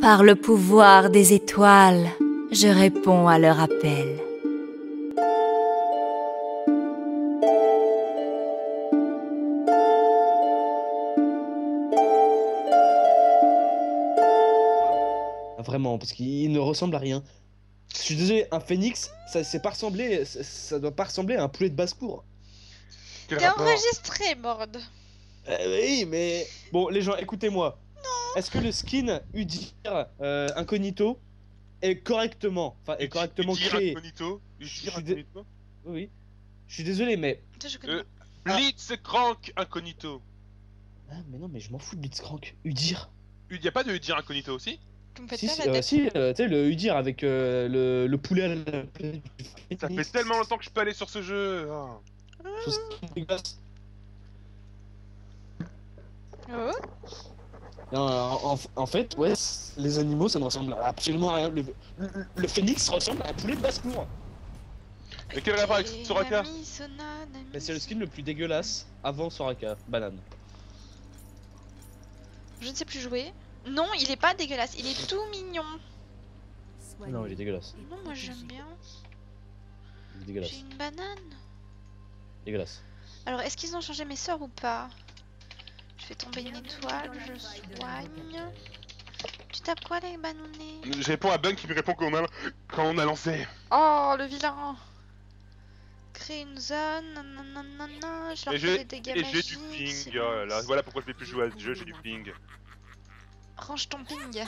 Par le pouvoir des étoiles, je réponds à leur appel. Ah, Vraiment, parce qu'il ne ressemble à rien. Je suis désolé, un phénix, ça, c'est pas ressembler, ça, ça doit pas ressembler à un poulet de basse-cour. T'es enregistré, Mord. Euh, oui, mais bon, les gens, écoutez-moi. Est-ce que le skin Udir euh, incognito est correctement, enfin, est correctement Udir créé Incognito? Udir dé- Oui, oui. Je suis désolé, mais Euh. Blitzcrank Incognito. ah, mais non, mais je m'en fous de Blitzcrank. Udir. Il y a pas de Udir Incognito aussi? Tu me fais Si, si, euh, si euh, tu sais, le Udir avec euh, le, le poulet à la Ça fait tellement longtemps que je peux aller sur ce jeu. ah. Oh. Non, en, en- en fait, ouais, les animaux, ça ne ressemble à absolument à rien. Le, le- le phénix ressemble à un poulet de basse-cour. Et quel rapport avec Soraka Mais c'est le skin le plus dégueulasse avant Soraka, banane. Je ne sais plus jouer. Non, il est pas dégueulasse, il est tout mignon. Non, il est dégueulasse. Non, moi j'aime bien. Il est dégueulasse. J'ai une banane. Dégueulasse. Alors, est-ce qu'ils ont changé mes sorts ou pas? Je fais tomber une étoile, je soigne. Tu tapes quoi, les banounés Je réponds à Bunk qui me répond quand on a, quand on a lancé. Oh, le vilain Créer une zone, nanana, je leur Et fais des et dégâts j'ai du ping. Oh là voilà pourquoi je vais plus jouer à ce jeu, j'ai du ping. Range ton ping.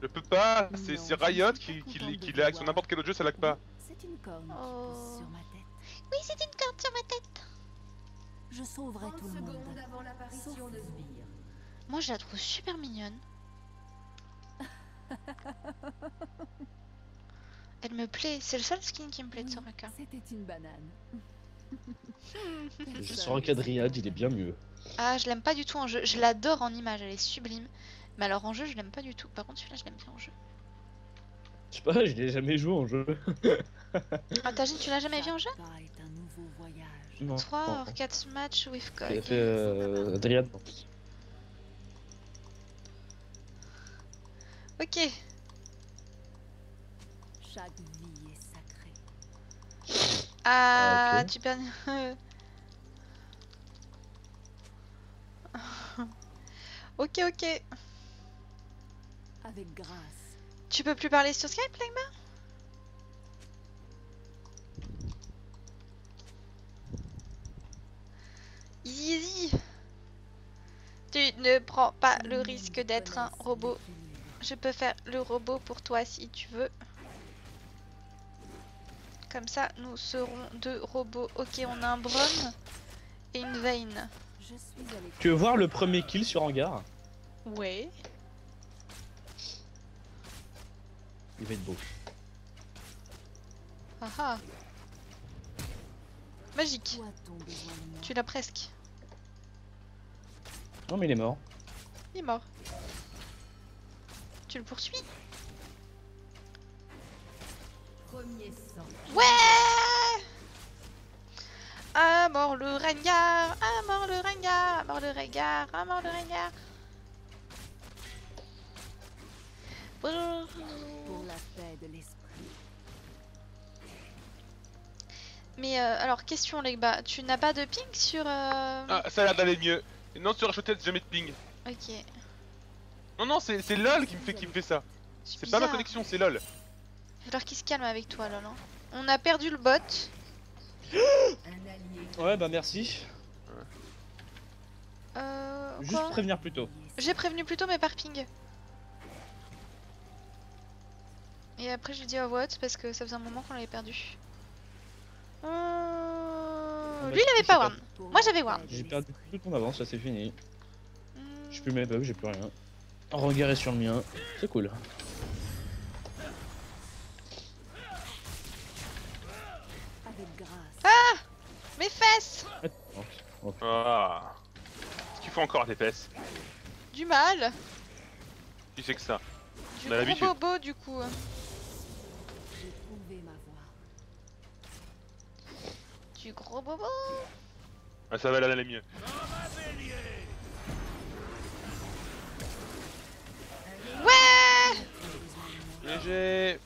Je peux pas, c'est Riot qui, qui, qui lag sur n'importe quel autre jeu, ça lag pas. C'est une corne Oh. sur ma tête. Oui, c'est une corde sur ma tête. Je sauverai tout le monde. Sbire. Moi, je la trouve super mignonne. Elle me plaît, c'est le seul skin qui me plaît de Soraka. C'était une banane. Le Soraka de Riyad, il est bien mieux. Ah, je l'aime pas du tout en jeu. Je l'adore en image, elle est sublime. Mais alors en jeu, je l'aime pas du tout. Par contre, celui-là, je l'aime bien en jeu. Je sais pas, je l'ai jamais joué en jeu. Ah, tu l'as jamais vu en jeu? Chaque pas est un nouveau voyage. Non. 3 non. or 4 matchs with Il a Cog. fait euh, non. Ok. Chaque vie est sacrée. Ah, ok. tu perds. ok, ok. Avec grâce. Tu peux plus parler sur Skype, Legba Easy. Tu ne prends pas le risque d'être un robot. Je peux faire le robot pour toi si tu veux. Comme ça, nous serons deux robots. Ok, on a un Bron et une l'écoute. Tu veux voir le premier kill sur Hangar? Ouais. Il va être beau. Ah ah. Magique. Tu l'as presque. Non mais il est mort. Il est mort. Tu le poursuis? Premier sang. Ouais À mort le Rengar À mort le Rengar À mort le Rengar À mort le Rengar Bonjour. Pour la paix de l'esprit. Mais euh, alors, question Legba, tu n'as pas de ping sur... euh, Ah, ça a l'air d'aller mieux. Non, sur Shotet, jamais de ping. Ok. Non, non, c'est c'est LOL qui me fait, qui me fait ça. C'est pas ma connexion, c'est LOL. Il va falloir qu'il se calme avec toi, Lol. hein. On a perdu le bot. Un allié. Ouais bah merci. Euh, Juste quoi prévenir plus tôt. J'ai prévenu plus tôt, mais par ping. Et après, je dis à what parce que ça faisait un moment qu'on l'avait perdu. Euh, bah, Lui, il avait pas warn. Moi, j'avais warn. J'ai perdu toute mon avance, ça c'est fini. J'ai plus mes bugs, j'ai plus rien. Regard est sur le mien. C'est cool. Avec grâce. Mes fesses Ah. Qu'est-ce qu'il faut encore à tes fesses Du mal Qui c'est que ça Du On a gros bobo, du coup. Tu gros bobo Ah ça va là, aller mieux. Ouais GG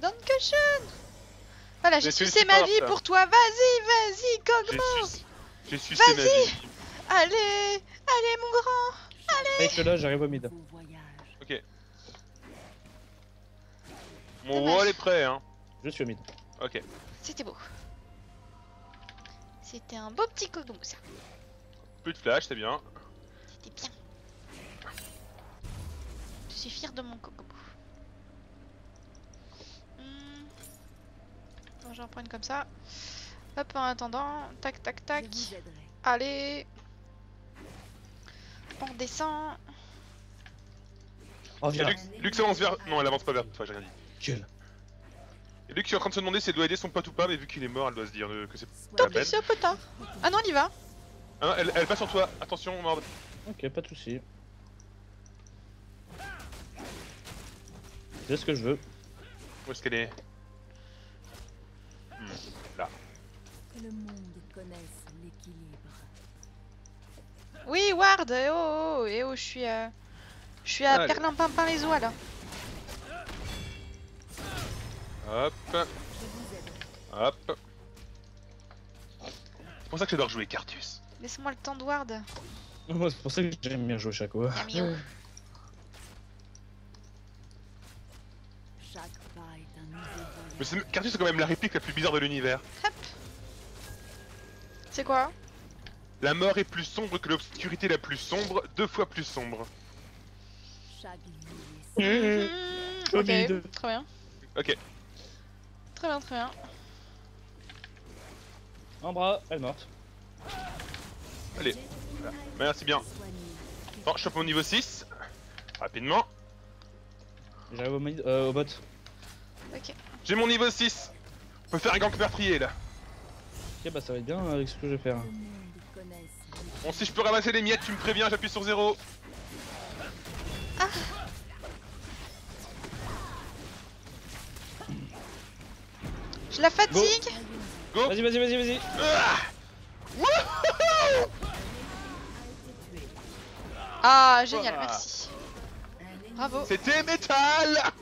Don't cushion Voilà, j'ai sucé ma vie pour toi, vas-y, vas-y, Cogmore J'ai sucé ma vie Allez Allez mon grand Allez Mec là, j'arrive au mid. Ok. Mon wall est prêt hein. Je suis au mid. Ok. C'était beau. C'était un beau petit Kogmo, ça. Plus de flash, c'est bien. C'était bien. Je suis fière de mon Kogmo. Hmm. Attends, j'en prends une comme ça. Hop, en attendant. Tac, tac, tac. Allez. On descend. Oh. Lux, Lux avance vers. Non, elle avance pas vers toi, j'ai rien dit. Gueule. Et Lux est en train de se demander si elle doit aider son pote ou pas, mais vu qu'il est mort, elle doit se dire euh, que c'est pas la Tant pis, peine. c'est un peu tard. Ah non, on y va. Ah non, elle, elle passe sur toi, attention, morde. Ok, pas de soucis. C'est ce que je veux. Où est-ce qu'elle est? Hmm, Là. Que le monde connaisse l'équilibre. Oui, Ward. Eh oh, oh, eh oh, je suis. euh, Je suis à Allez. Perlimpinpin les oies là. Hop, hop. C'est pour ça que j'adore jouer Cartus. Laisse-moi le temps de Ward. Moi, c'est pour ça que j'aime bien jouer Shaco. Mais c'est- Cartus c'est quand même la réplique la plus bizarre de l'univers. C'est quoi? La mort est plus sombre que l'obscurité la plus sombre, deux fois plus sombre. Chaque vie est Au Ok, très bien. Ok. Très bien, très bien. Un bras, elle est morte. Allez, merci bien. Bon, je chope mon niveau 6. Rapidement. J'arrive au euh, au bot. Ok. J'ai mon niveau 6. On peut faire un gank meurtrier là. Ok, bah ça va être bien avec ce que je vais faire. Bon, si je peux ramasser les miettes, tu me préviens, j'appuie sur 0. Je la fatigue. Go Vas-y, vas-y, vas-y, vas-y. Ah Wouhou Ah, génial, merci. Bravo. C'était métal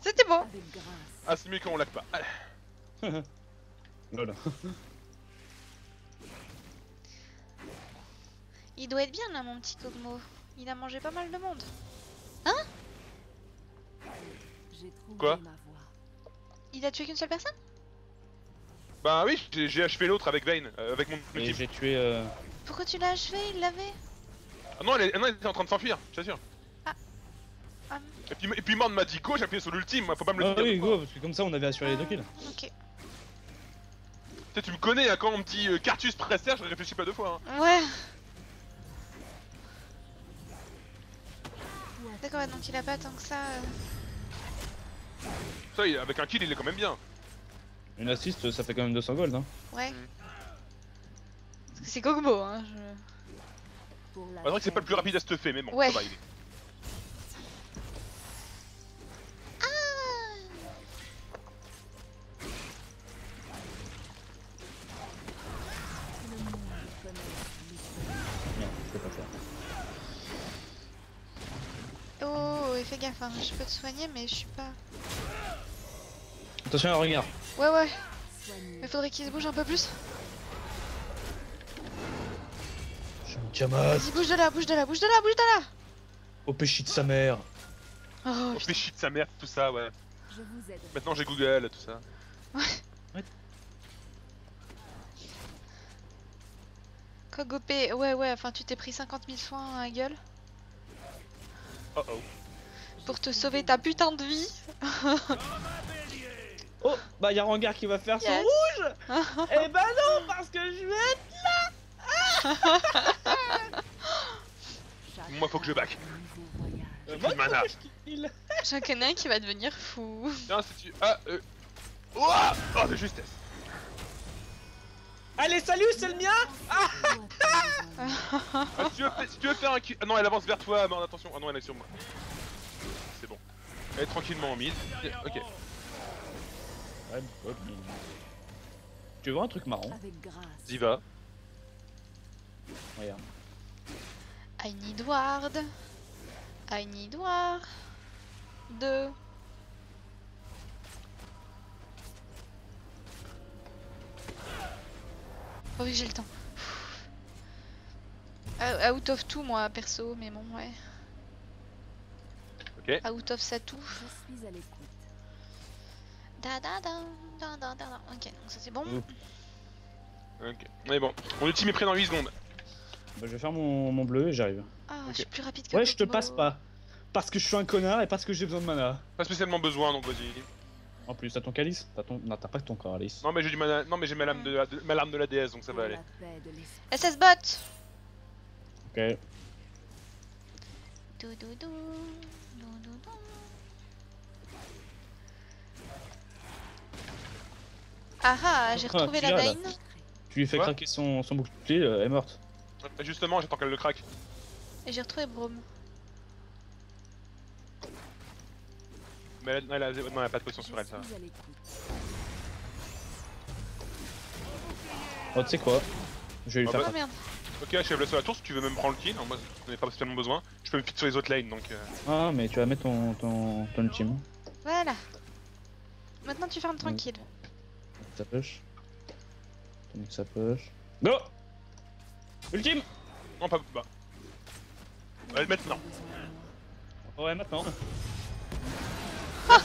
C'était beau. Ah, c'est mieux qu'on lag pas. Il doit être bien là, mon petit Kogmo. Il a mangé pas mal de monde. J'ai trouvé Quoi? Il a tué qu'une seule personne? Bah oui, j'ai- achevé l'autre avec Vayne, euh, avec mon équipe. j'ai tué. Euh... Pourquoi tu l'as achevé? Il l'avait? Ah non, elle, est- non, elle était en train de s'enfuir, je t'assure. Ah, Et puis, et puis Mord m'a dit go, j'ai appuyé sur l'ultime, faut pas me le Ah dire. oui, deux fois. go, parce que comme ça on avait assuré les deux kills. Ok. Tu sais, tu me connais, hein, quand on me dit euh, Cartus Presser, je réfléchis pas deux fois. Hein. Ouais. D'accord, donc il a pas tant que ça. euh. Ça, il- avec un kill, il est quand même bien. Une assist, ça fait quand même 200 gold. Hein. Ouais. Mm. Parce que c'est Kogmo, hein. je- pour la Bah, c'est vrai que c'est pas le plus rapide à stuffer, mais bon, Ouais. ça va, il est. Je peux pas faire. Oh, et fais gaffe, hein. je peux te soigner, mais je suis pas. Attention, regarde. Ouais, ouais, mais faudrait qu'il se bouge un peu plus. Je me Vas-y, bouge de là, bouge de là, bouge de là, bouge de là au péché de sa mère. Oh, putain. fait shit sa mère, tout ça, ouais. Je vous aide. Maintenant j'ai Google, tout ça. Kogopé, ouais, ouais, enfin, tu t'es pris 50 000 soins à la gueule Oh oh. pour te sauver ta putain de vie. Oh, bah y'a Rangar qui va faire son Yes. rouge Eh bah non, parce que je vais Chaque Moi, faut que je back. être de mana. J'en connais un qui va devenir fou. Tiens, si tu. Ah, euh. Oh, oh de justesse. Allez, salut, c'est le mien un Ah, si, tu veux, si tu veux faire un kill. Ah non, elle avance vers toi, mais attention. Ah non, elle est sur moi. C'est bon. Elle est tranquillement en mid. Ok. Tu veux voir un truc marrant Ziva. Regarde. I need ward. I need ward. Deux. Oh oui, j'ai le temps. Out of tout, moi, perso, mais bon, ouais. Ok. Out of Satou. Je. Da da da da da da da. Ok, donc ça c'est bon. Mm. Ok. Mais bon, mon ultime est prêt dans 8 secondes. Bah, je vais faire mon, mon bleu et j'arrive. Ah, je suis plus rapide que Ouais, je te passe pas. Parce que je suis un connard et parce que j'ai besoin de mana. Pas spécialement besoin donc vas-y. En plus, t'as ton calice T'as ton... Non, t'as pas ton calice. Non mais j'ai du mana. Non mais j'ai ma lame de, la- ma lame de la déesse donc ça va aller. SS bot Ok. Dou Ah ah, j'ai Ah, retrouvé la. Dane. Tu lui fais craquer son, son bouclier, euh, elle est morte. Ouais, Justement j'attends qu'elle le craque. Et j'ai retrouvé Brome. Mais elle, elle a, non, elle a pas de potion sur elle ça. Oh, tu sais quoi Je vais lui Ah faire bah. Oh merde. Ok, chef sur la tour si tu veux même prendre le kill. hein, moi j'en ai pas spécialement besoin. Je peux me fit sur les autres lanes donc. euh, Ah, mais tu vas mettre ton, ton, ton ultime. Voilà. Maintenant tu fermes tranquille. Ça push. Ton ça push. Go Ultime Non pas. Bah. Ouais, maintenant. Ouais, maintenant.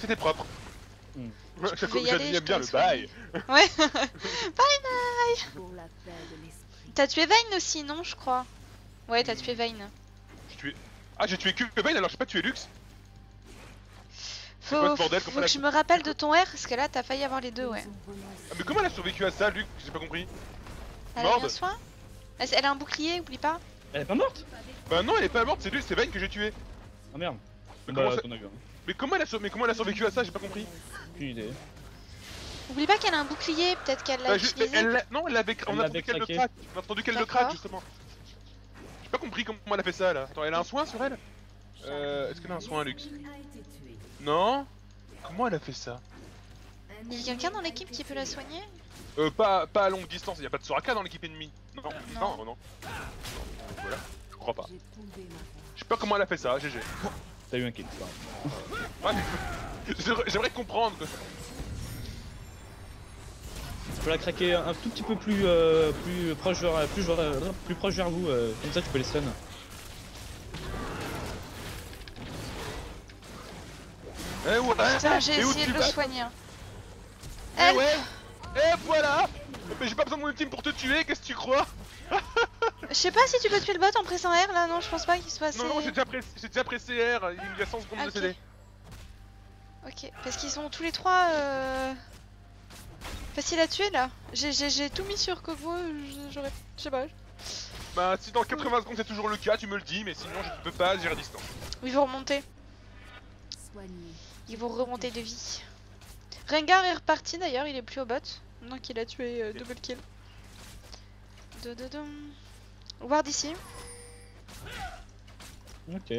C'était propre. Hmm. Y aller, je bien le bail. Ouais. De l'esprit. T'as tué Vayne aussi, non, je crois Ouais, t'as tué Vayne. J'ai tué. Ah j'ai tué que Vayne alors j'ai pas tué Lux. Faut, quoi ce bordel faut que je me rappelle de ton R, parce que là t'as failli avoir les deux, ouais. Ah, mais comment elle a survécu à ça Lux J'ai pas compris. Elle a bien soin? Elle, elle a un bouclier, oublie pas. Elle est pas morte? Bah non elle est pas morte c'est lui c'est Vayne que j'ai tué. Ah merde. Mais Bah, comment ça- un. Mais comment elle a, sur- mais comment elle a survécu à ça J'ai pas compris. Aucune idée. Oublie pas qu'elle a un bouclier, peut-être qu'elle l'a Bah, utilisé. elle l'a- non elle l'avait. On a entendu qu'elle le craqué. craque. On a entendu qu'elle le craque justement. J'ai pas compris comment elle a fait ça là. Attends elle a un soin sur elle? Euh. Est-ce qu'elle a un soin Lux. Non Comment elle a fait ça Il y a quelqu'un dans l'équipe qui peut la soigner Euh pas, pas à longue distance, il y a pas de Soraka dans l'équipe ennemie. Non, non, Non. non. non. Voilà, je crois pas. Je sais pas comment elle a fait ça, GG. T'as eu un kill. ça. Ouais, j'aimerais- J'aimerais comprendre quoi. Tu peux la craquer un tout petit peu plus, euh, plus proche vers, plus, vers- plus proche vers vous, euh, comme ça tu peux les stun. Eh ouais Putain, j'ai essayé de le soigner. hein. Eh ouais Et voilà Mais j'ai pas besoin de mon ultime pour te tuer, qu'est-ce que tu crois? Je sais pas si tu peux tuer le bot en pressant R là, non, je pense pas qu'il soit assez. Non, non, j'ai déjà, pressé- j'ai déjà pressé R, il y a 100 secondes Ah, de ok. CD. Ok, parce qu'ils sont tous les trois euh... faciles à tuer là. J'ai- J'ai j'ai tout mis sur je- j'aurais. Je sais pas. Bah, si dans 80 secondes c'est toujours le cas, tu me le dis, mais sinon je peux pas, à distance. Ils vont remonter. Soigné. Ils vont remonter de vie. Rengar est reparti d'ailleurs, il est plus au bot. Donc il a tué euh, double kill. Dododom. Ward ici. Ok.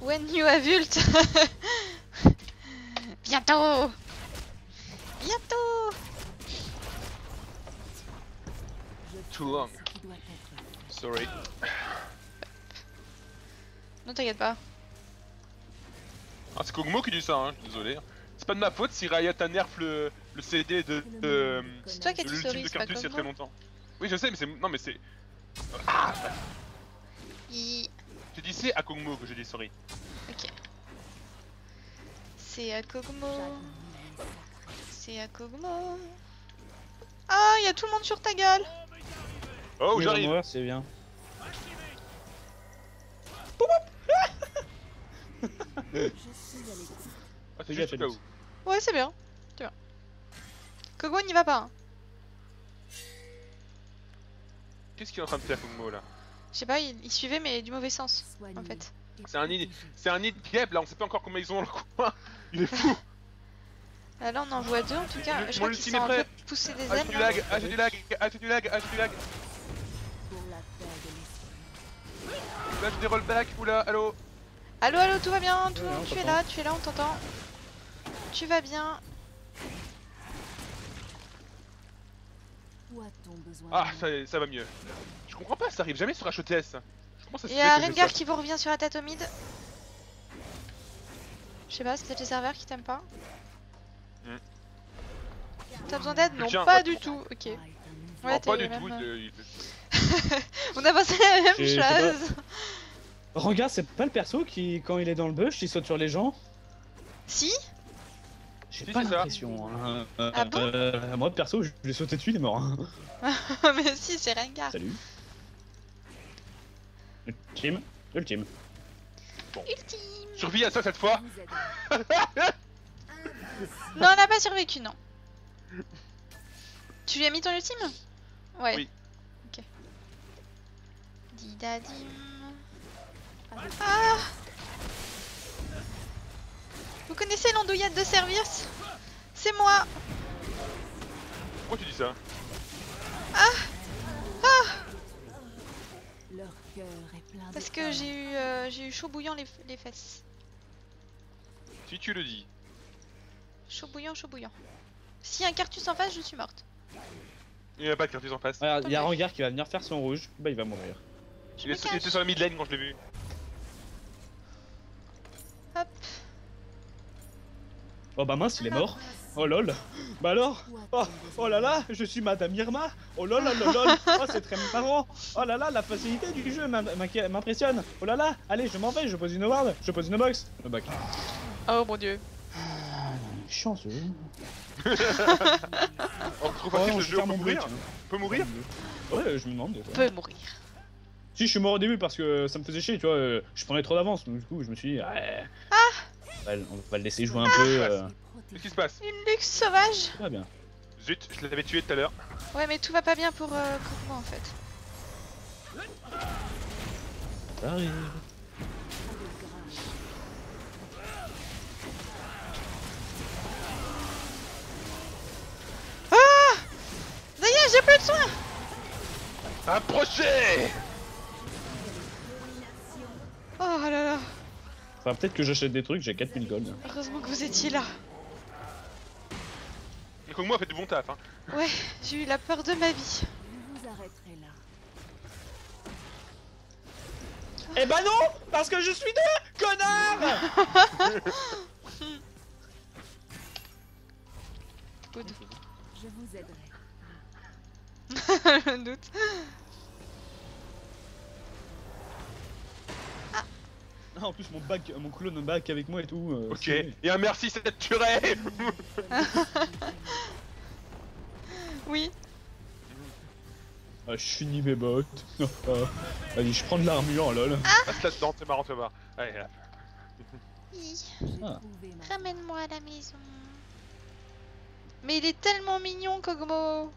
When you have ult. Bientôt. Bientôt. Too long. Sorry. Non t'inquiète pas. Ah, c'est Kogmo qui dit ça, hein, je suis désolé. C'est pas de ma faute si Riot a nerf le, le CD de, de, C'est toi qui as dit l'ultime sorry, de c'est pas Cartus il y a très longtemps. Oui, je sais, mais c'est. Non, mais c'est. Il- Je dis c'est à Kogmo que je dis sorry. Ok. C'est à Kogmo. C'est à Kogmo. Ah, il y a tout le monde sur ta gueule. Oh, j'arrive c'est bien. Ah, c'est juste au cas où. Ouais, c'est bien. C'est bien. Kogmo n'y va pas. hein. Qu'est-ce qu'il est en train de faire Kogmo là? Je sais pas, il, il suivait mais du mauvais sens en fait. C'est un nid-. C'est un nid de là, on sait pas encore comment ils ont dans le coin. Il est fou Ah, là on en voit deux en tout cas. Mon Je crois qu'ils ultime sont est en train prêt. de pousser des Ah, j'ai ailes. du là. lag, ah, j'ai du lag, ah, j'ai du lag, ah, j'ai du lag. Là, j'ai des rollbacks, oula, allô? Allô, allô, tout va bien tout, Ouais, on Tu es là, tu es là, on t'entend. Tu vas bien. Où a-t-on besoin Ah, ça, ça va mieux. Je comprends pas, ça arrive jamais sur HETS. Je commence à se Il y a Rengar qui vous revient sur la tête au mid. Je sais pas, c'est peut-être les serveurs qui t'aiment pas. Hmm. T'as besoin d'aide? Non, Tiens, pas du tout. Ok. Non, Ouais, pas du tout. même, euh, On a pensé la même chose. Regarde, c'est pas le perso qui, quand il est dans le bush, il saute sur les gens Si J'ai Si, pas l'impression. hein. Euh, Ah bon euh, Moi, perso, je l'ai sauté dessus, il est mort. hein. Mais si, c'est Rengar. Salut. Ultime. Ultime. Ultime Survie à ça cette fois. Non, on n'a pas survécu, non. Tu lui as mis ton ultime? Ouais. Oui. Ok. Didadim. Ah Vous connaissez l'andouillette de service? C'est moi Pourquoi tu dis ça? Leur cœur est plein de Parce que j'ai eu, euh, j'ai eu chaud bouillant les, les fesses. Si tu le dis. Chaud bouillant, chaud bouillant. Si un cartus en face, je suis morte. Il n'y a pas de cartus en face. Regarde, il y a Rengar qui va venir faire son rouge. Bah, il va mourir. Je Il, était sur la mid lane quand je l'ai vu. Oh bah mince, il est mort. Oh lol. Bah alors Oh, oh là là, je suis Madame Irma. Oh lol lol lol. Oh c'est très marrant. Oh là là, la facilité du jeu m'impressionne. Oh là là, allez, je m'en vais, je pose une ward, je pose une box. Le bac. Oh mon dieu. Oh, Oh, ce je jeu, on peut mourir. On peut mourir? Ouais, je me demande. Peut mourir. Si je suis mort au début parce que ça me faisait chier, tu vois, euh, je prenais trop d'avance, donc du coup je me suis dit, ouais, on, va, on va le laisser jouer un peu, euh, Qu'est-ce qui se passe Une luxe sauvage tout va bien. Zut, je l'avais tué tout à l'heure. Ouais, mais tout va pas bien pour, euh, pour moi en fait. Ça arrive. Y est, j'ai plus de soins Approchez Oh là là. Enfin, peut-être que j'achète des trucs, j'ai 4000 gold. Heureusement que vous étiez là. Et comme moi, faites du bon taf. Hein. Ouais, j'ai eu la peur de ma vie. Vous vous arrêterez là. Eh bah non Parce que je suis deux Connard Good. Je vous aiderai. Je me doute. Ah, En plus, mon bac, mon clone back avec moi et tout. euh, Ok. c'est- Et un merci, te tuerait Oui. Ah, je finis mes bottes. Ah, Vas-y, je prends de l'armure, lol. Passe là-dedans, c'est marrant, tu vas voir. Allez, là. Oui. J'ai Ah. Ramène-moi à la maison. Mais il est tellement mignon, Kogmo.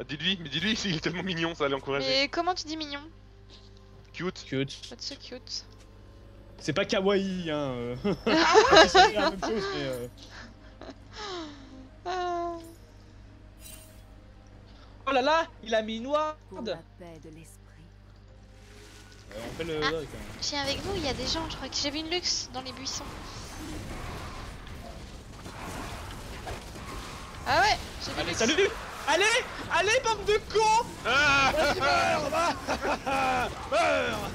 Ah, Dis-lui, mais dis-lui, il est tellement mignon, ça allait encourager. Mais comment tu dis mignon? Cute. Cute. What's so cute C'est pas kawaii, hein. euh. C'est la même chose, mais. euh. Oh là là, il a mis une ward pour la paix de l'esprit. Euh, On fait le. Ah. doc, hein. Je viens avec vous, il y a des gens, je crois que j'ai vu une luxe dans les buissons. Ah ouais, j'ai vu Allez, luxe. salut Allez Allez, bande de cons Ah Vas-y, meurs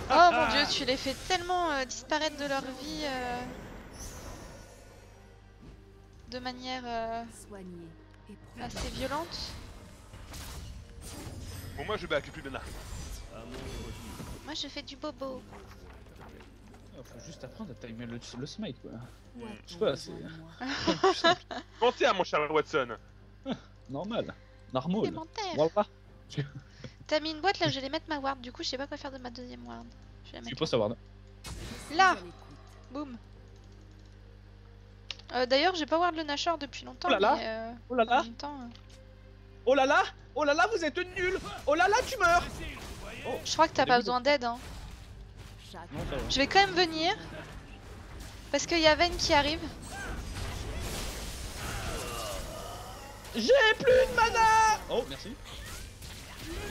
Oh mon dieu, tu les fais tellement euh, disparaître de leur vie euh, de manière euh, assez violente. Bon, moi, je back, plus de mana. Moi je fais du bobo. Ah, Faut juste apprendre à timer le, le smite, quoi. Je sais pas, c'est- à mon cher Watson. Normal. Normal. Voilà. T'as mis une boîte là, je vais mettre ma ward. Du coup, je sais pas quoi faire de ma deuxième ward. Je vais la Tu mettre peux savoir. là. Je suis à l'écoute. Boum. Euh, D'ailleurs, j'ai pas ward le Nashor depuis longtemps. Oh là là. mais, euh, Oh là là temps, euh, Oh là là Oh là là, vous êtes nuls Oh là là, tu meurs je crois que t'as pas besoin d'aide. Hein. Non. Je vais quand même venir. Parce qu'il y a Ven qui arrive. J'ai plus de mana Oh, merci.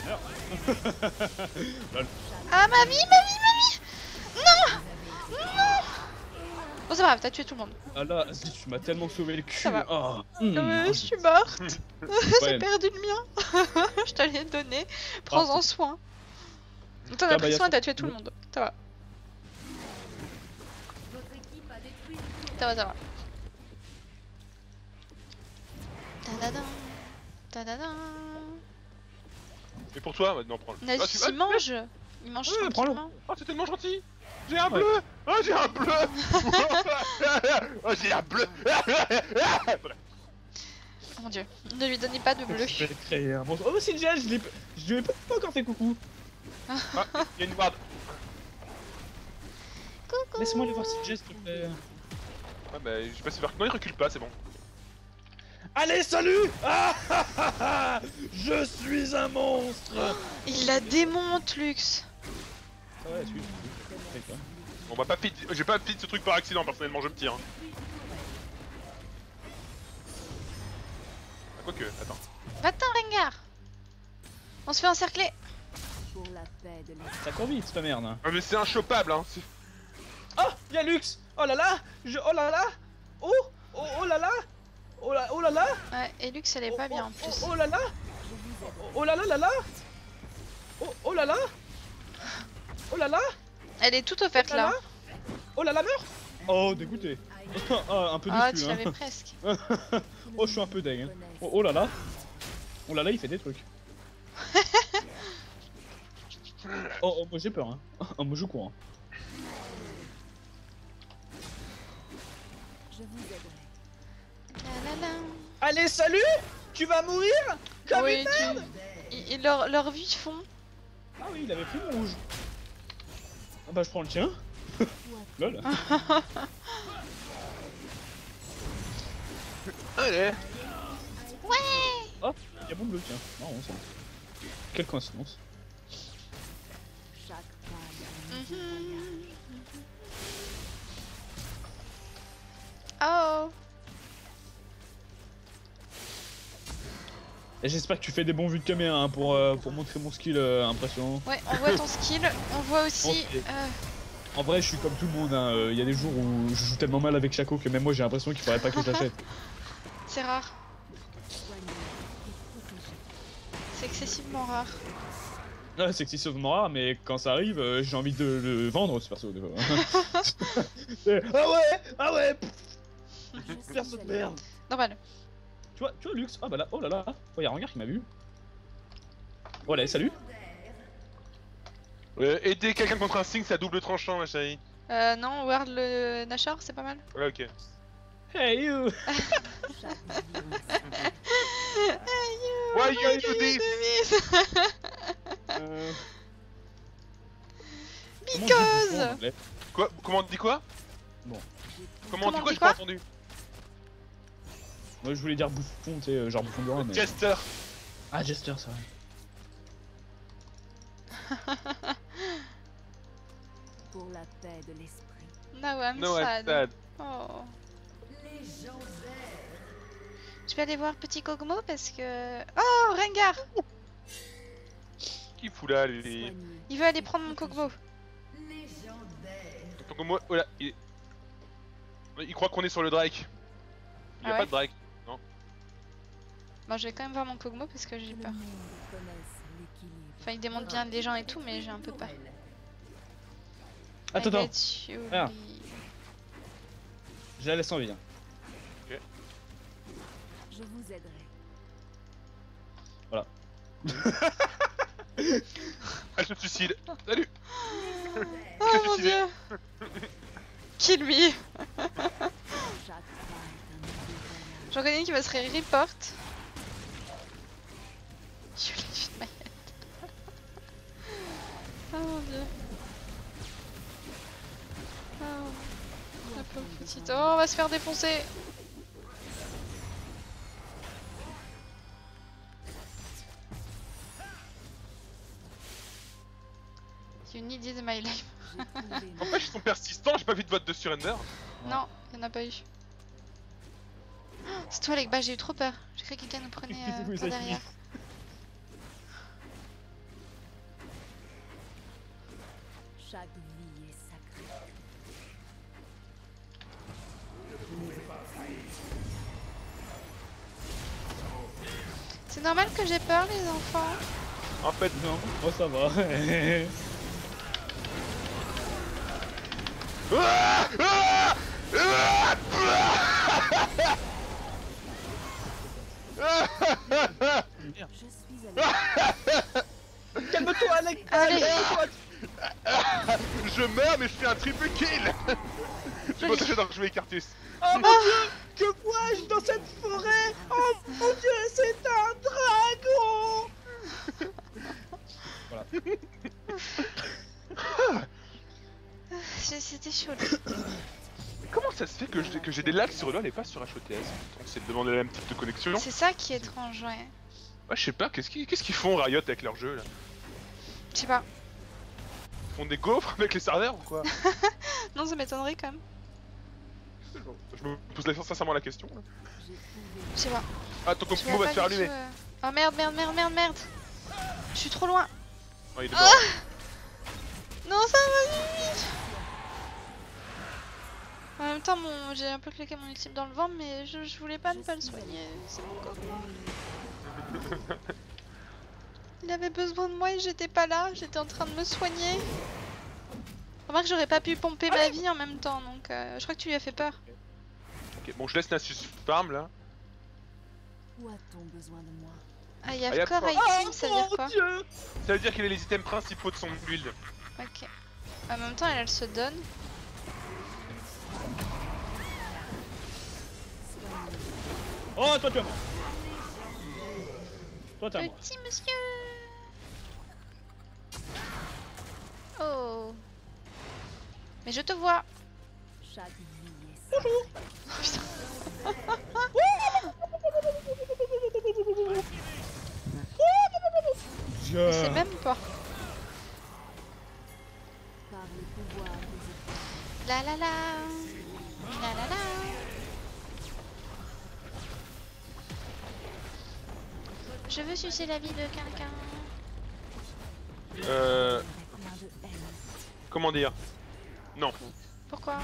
Ah ma vie, ma vie, ma vie Non Non Bon c'est pas grave, t'as tué tout le monde. Ah là, tu m'as tellement sauvé le cul. Ça va. Oh. Euh, Mm. je suis morte. J'ai perdu le mien. je te l'ai donné. Prends-en soin. T'en as bah, pris a soin, t'as tué tout le monde. Ça va. Ça va, ça va. Et pour toi, maintenant, prends-le. Ah, Nasus, tu- ah, il mange Il mange Ouais, prends-le. tranquillement. Oh, c'est tellement gentil J'ai un Ouais. bleu Oh, j'ai un bleu Oh, j'ai un bleu Voilà. Mon dieu, ne lui donnez pas de bleu. Je vais créer un monstre. Oh, c'est je l'ai je lui ai pas encore fait coucou. Ah, il y a une ward. Coucou Laisse-moi aller voir si Jess te plaît. Ah, bah, je sais pas si. Non, il recule pas, c'est bon. Allez, salut ah, ah, ah, ah Je suis un monstre Il la démonte, Lux Ça va, suis On va pas pit. J'ai pas pit ce truc par accident, personnellement, je me tire. hein. Ah, Quoique, attends. Va-t'en, Rengar On se fait encercler Pour la paix de l'esprit. Ça court vite, ta merde. Ah, mais c'est inchopable, hein. Oh, y'a Lux Oh là là je... Oh là là Oh Oh, oh là là Oh là, oh là là Ouais, et Lux, elle est pas Oh, bien en oh, plus. Oh, oh là là Oh, oh là là là là Oh, oh là là Oh là là Elle est toute offerte Oh là là. là Oh là là, meurs Oh, dégoûté Ah, un peu Ah, déçu, tu hein. l'avais presque. Oh, je suis un peu deg. hein. Oh, oh là là Oh là là, il fait des trucs. oh, oh, moi j'ai peur, hein. Oh, moi je cours. hein. Je vous aiderai. Allez, salut Tu vas mourir? Comme Oui, une tu- merde leur, leur vie fond. Ah oui, il avait pris mon rouge. Ah bah je prends le tien. Lol. Allez Ouais Il y a mon bleu, tiens. Marrant ça. Quelle coïncidence. Et j'espère que tu fais des bons vues de caméra hein, pour, euh, pour montrer mon skill euh, impressionnant. Ouais, on voit ton skill. On voit aussi. Euh, En vrai, je suis comme tout le monde. hein, euh, Il y a des jours où je joue tellement mal avec Chaco que même moi j'ai l'impression qu'il faudrait pas que je l'achète. c'est rare. C'est excessivement rare. Ah, c'est excessivement rare, mais quand ça arrive, euh, j'ai envie de le vendre ce perso. des fois. C'est- ah ouais Ah ouais Perso de merde Normal. Tu vois, tu vois, Lux Ah bah là, oh là là Oh, y'a un regard qui m'a vu. Oh là, salut Euh, Aider quelqu'un contre un sting, c'est à double tranchant, ma chérie. Euh, non, World le Nashor, c'est pas mal. Ouais, ok. Hey you Why you do this? Euh, comment on dit Because Quoi Comment on dit quoi? Bon. Comment on dit quoi? J'ai pas entendu. Moi je voulais dire bouffon, tu sais, euh, genre bouffon de mais... Jester Ah, Jester, ça va. pour la paix de l'esprit. Now I'm No, I'm sad. Oh. Je vais aller voir Petit Kogmo parce que. Oh, Rengar Qui fout là, les. Il veut aller prendre mon Kogmo. Moi, voilà, il... il croit qu'on est sur le Drake. Il y a Ah pas de Drake. Bon, je vais quand même voir mon Kogmo parce que j'ai peur. Enfin, il démonte bien les gens et tout, mais j'ai un peu peur. Attends, attends, you Ah. je la laisse en vie. hein. Je vous aiderai. Elle se suicide. Salut Oh mon dieu Kill me. J'en connais une qui va se faire report. Petite. Oh, on va se faire défoncer. You needed my life. En fait, ils sont persistants, j'ai pas vu de vote de surrender. Non, il y en a pas eu. Oh, C'est toi, les bah j'ai eu trop peur. J'ai cru que quelqu'un nous prenait euh, par derrière. Chaque C'est normal que j'ai peur, les enfants. En fait, Non, oh ça va. Je suis allé. Calme-toi, Alex Allez. Je meurs, mais je fais un triple kill Je vais dans je vais écarter. Oh mon dieu Que vois-je dans cette forêt? Oh mon dieu, c'est un dragon J'ai- C'était chaud. Mais comment ça se fait que j'ai que des lags sur LoL et pas sur HOTS On s'est demandé la même type de connexion. C'est ça qui est étrange, ouais. Ouais, je sais pas, qu'est-ce qu'ils qu'est-ce qu'ils font Riot avec leur jeu là? Je sais pas. Font des gaufres avec les serveurs ou quoi Non, ça m'étonnerait quand même. Je me pose la- sincèrement la question. Je sais pas. Ah, ton vois va te faire allumer. euh. Oh merde, merde, merde, merde, merde. Je suis trop loin. Oh, il est Ah. Non, ça va vite. En même temps, mon... j'ai un peu claqué mon ultime dans le ventre, mais je, je voulais pas ne pas le soigner. C'est mon copain. Il avait besoin de moi et j'étais pas là. J'étais en train de me soigner. Remarque, j'aurais pas pu pomper ma vie en même temps, donc euh, je crois que tu lui as fait peur. Ok, bon, je laisse Nasus farm là. Où a-t-on besoin de moi? Ah, il y a Ah, encore pas- item, ça veut dire quoi? Dieu Ça veut dire qu'il est les items principaux de son build. Ok. En même temps, elle, elle se donne. Oh, toi tu es mort Toi t'es mort. Petit monsieur Oh Mais je te vois sa Je sais même pas. La la la La la la Je veux sucer la vie de quelqu'un. Euh. Comment dire Non, Pourquoi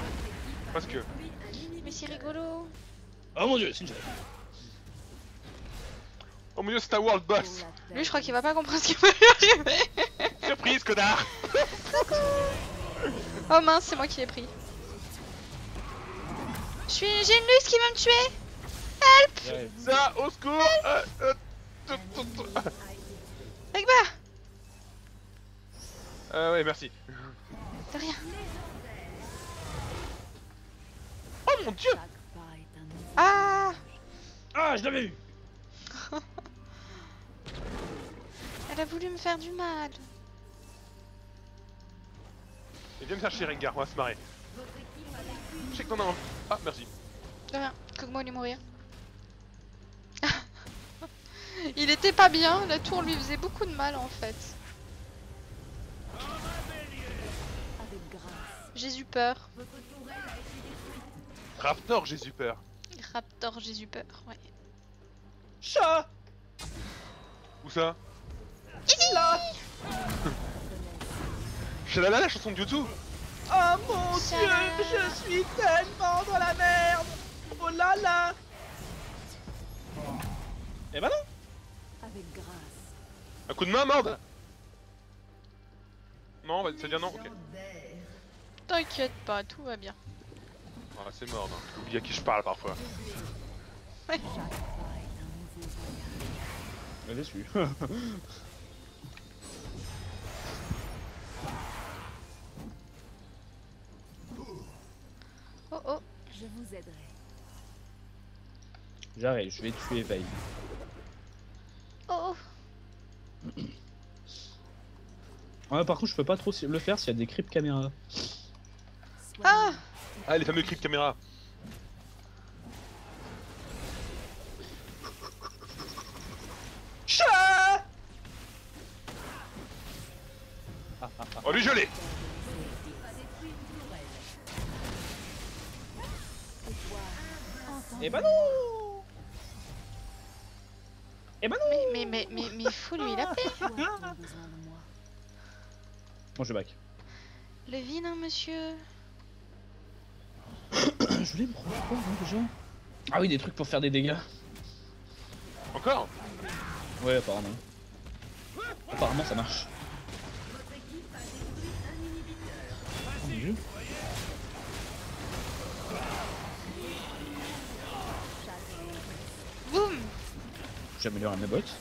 parce que. Mais c'est rigolo. Oh mon dieu, c'est une. Oh mon dieu, c'est un world boss Lui, je crois qu'il va pas comprendre ce qui va lui arriver. Surprise, connard Oh mince, c'est moi qui l'ai pris. Je suis... J'ai une luce qui va me tuer J'arrive. Ça, au secours euh, euh. Agba Euh, ouais, merci. Oh mon dieu Ah Ah, je l'avais eu Elle a voulu me faire du mal. Et viens me chercher Rengar, on va se marrer. Je sais que t'en as un. Ah, merci. De rien. Kog'Maw allait mourir. Il était pas bien, la tour lui faisait beaucoup de mal en fait. avec grâce. J'ai eu peur. Raptor, j'ai eu peur. Raptor, j'ai eu peur, ouais. Chat Où ça? Là Shalala, la chanson de YouTube Oh mon Chat. dieu, je suis tellement dans la merde Oh là là Eh ben non Avec grâce. Un coup de main, morde Non, on va se dire non, ok. T'inquiète pas, tout va bien. Ah, c'est mort, hein. Oublie à qui je parle parfois. Voyage. Elle est déçu. Oh oh. Je vous aiderai. J'arrive, je vais tuer Veil. Oh oh. Ouais, par contre, je peux pas trop le faire s'il y a des creep caméras. Ah Ah, les fameux clips caméra. Chat Oh, lui, je l'ai Eh ben non Eh ben non Mais, mais, mais, mais, mais faut lui la paix. De Bon, je back. Le vilain monsieur je voulais me quoi hein, déjà Ah oui, des trucs pour faire des dégâts. Encore? Ouais, apparemment. Apparemment, ça marche. Oh, Boum J'améliore mes bottes.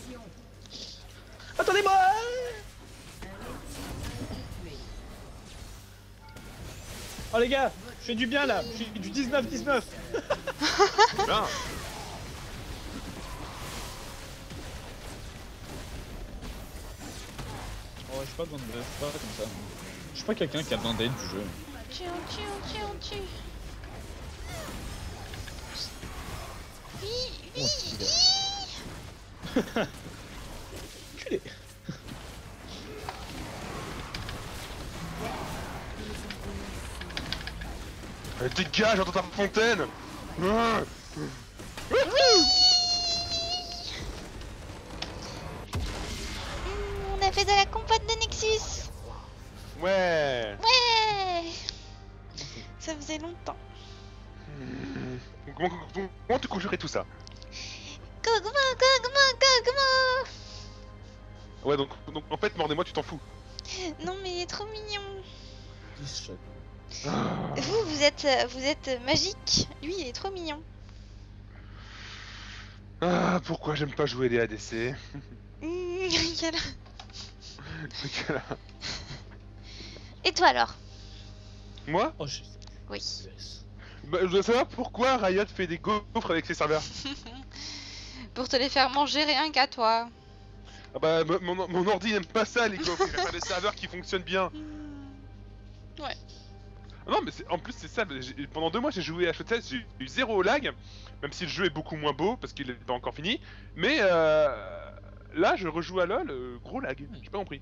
Attendez-moi Oh les gars je fais du bien là, je fais du 19-19 Bien. Oh, je suis pas dans le je suis pas comme ça. Je suis pas quelqu'un qui a besoin d'aide du jeu. Tue, on tue, on tue, on tue. Oui, oui, Oh, putain. oui. Euh, Dégage, j'entends ta fontaine On a fait de la compote de Nexus. Ouais Ouais. Ça faisait longtemps. Comment, comment, comment tu conjurais tout ça? Koguma, Koguma, Koguma. Ouais, donc, donc en fait, mort et moi, tu t'en fous. Non mais il est trop mignon. Ah. Vous, vous êtes, euh, vous êtes magique. Lui, il est trop mignon. Ah, pourquoi j'aime pas jouer les ADC Quel- Et toi alors? Moi? Oh, je... Oui. Yes. bah, Je dois savoir pourquoi Riot fait des gaufres avec ses serveurs. Pour te les faire manger rien qu'à toi. Ah bah, mon, mon ordi n'aime pas ça, les gaufres. Il a des serveurs qui fonctionnent bien. Hmm. Ah Non, mais en plus, c'est ça. Pendant deux mois, j'ai joué à HOTS, j'ai eu zéro lag. Même si le jeu est beaucoup moins beau parce qu'il n'est pas encore fini. Mais euh, là, je rejoue à LoL, euh, gros lag. J'ai pas compris.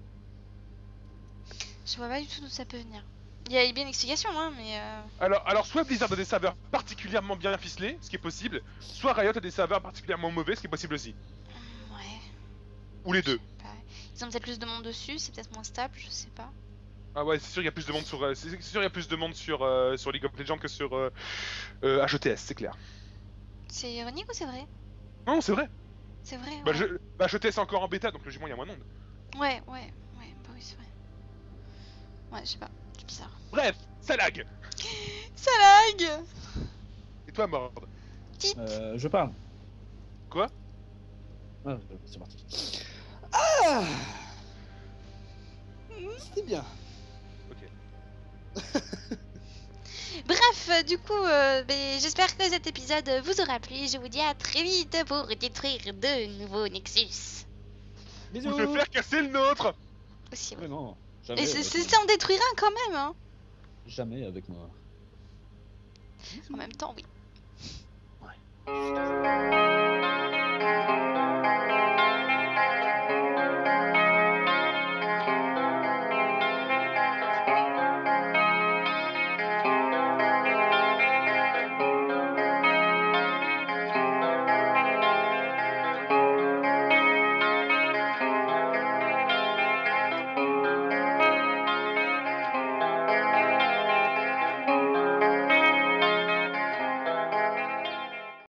Je vois pas du tout d'où ça peut venir. Il y a bien une explication, hein, mais. Euh... Alors, alors, soit Blizzard a des serveurs particulièrement bien ficelés, ce qui est possible, soit Riot a des serveurs particulièrement mauvais, ce qui est possible aussi. hmm, Ouais. Ou les deux. Ils ont peut-être plus de monde dessus, c'est peut-être moins stable, je sais pas. Ah ouais, c'est sûr, il y a plus de monde sur, euh, c'est sûr, il y a plus de monde sur, euh, sur League of Legends que sur euh, euh, HOTS, c'est clair. C'est ironique ou c'est vrai? Non, c'est vrai. C'est vrai, Bah, ouais. je, bah, HOTS est encore en bêta, donc logiquement, il y a moins de monde. Ouais, ouais, ouais, bah oui, c'est vrai. Ouais, je sais pas, c'est bizarre. Bref, ça lag. Ça lag Et toi, Mord? Euh, je parle. Quoi? Ah, c'est parti. Ah C'était bien. Bref, euh, du coup, euh, j'espère que cet épisode vous aura plu. Je vous dis à très vite pour détruire de nouveaux Nexus. Bisous Ou je vais faire casser le nôtre Aussi, ouais. Non, jamais. Et c'est en détruire un quand même, hein. Jamais avec moi. En même temps, oui. Ouais.